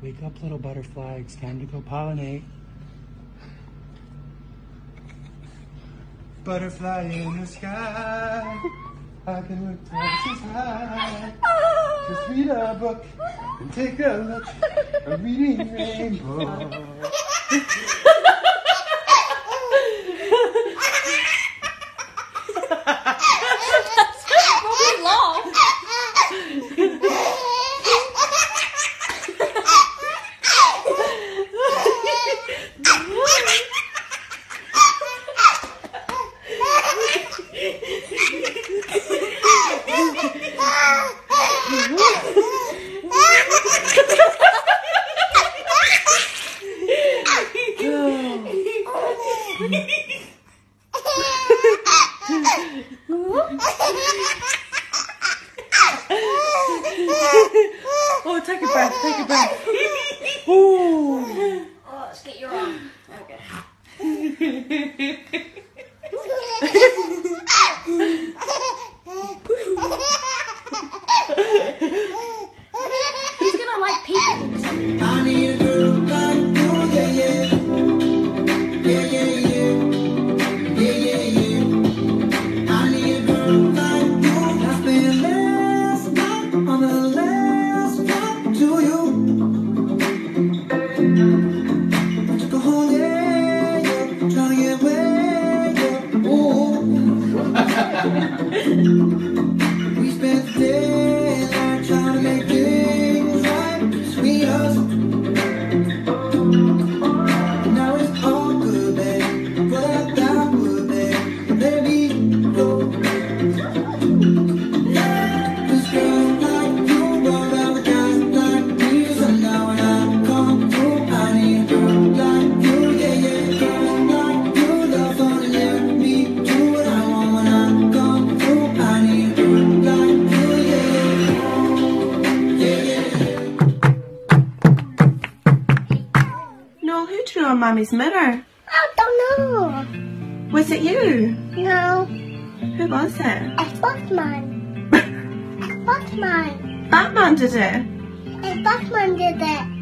Wake up, little butterfly. It's time to go pollinate. Butterfly in the sky. I can look twice as high. Just read a book and take a look. A reading rainbow. Oh, take a breath, take a breath. Ooh. Oh, let's get your arm. Okay. He's gonna like people. We spent the daylight trying to make things right between us. Who drew on Mummy's mirror? I don't know. Was it you? No, Who was it? it's Batman. Batman. Batman did it. It's Batman did it.